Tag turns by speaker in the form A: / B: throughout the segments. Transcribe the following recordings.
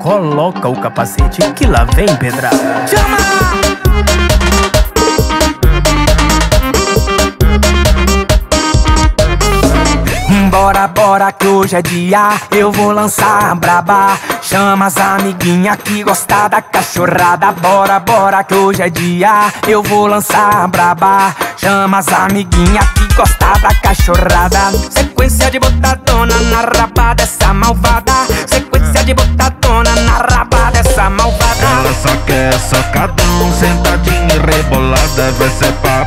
A: Coloca o capacete que lá vem pedrada.
B: Chama! Bora, bora que hoje é dia. Eu vou lançar braba. Chama as amiguinha que gosta da cachorrada. Bora, bora que hoje é dia. Eu vou lançar braba. Chama as amiguinha que gosta da cachorrada. Sequência de botadona na raba dessa malvada. Sequência de botadona
C: só quer socadão Sentadinha rebolada Vai ser pá,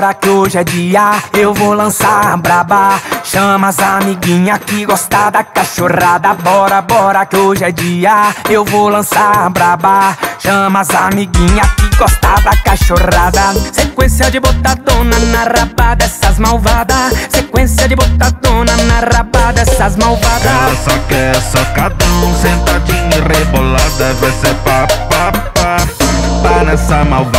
B: Bora, que hoje é dia Eu vou lançar braba. Chama as amiguinha que gosta da cachorrada. Bora, bora que hoje é dia Eu vou lançar braba. Chama as amiguinha que gosta da cachorrada. Sequência de botadona na raba dessas malvadas Sequência de botadona na raba dessas malvadas
C: Ela só quer socadão Sentadinha rebolada. Vai ser pá, pá, pá Pá nessa malvada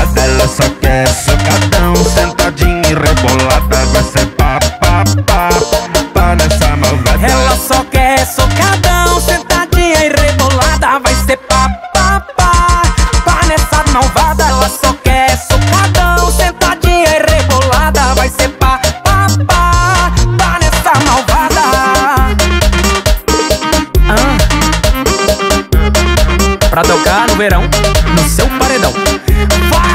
C: Pra tocar no verão, no seu paredão Vai!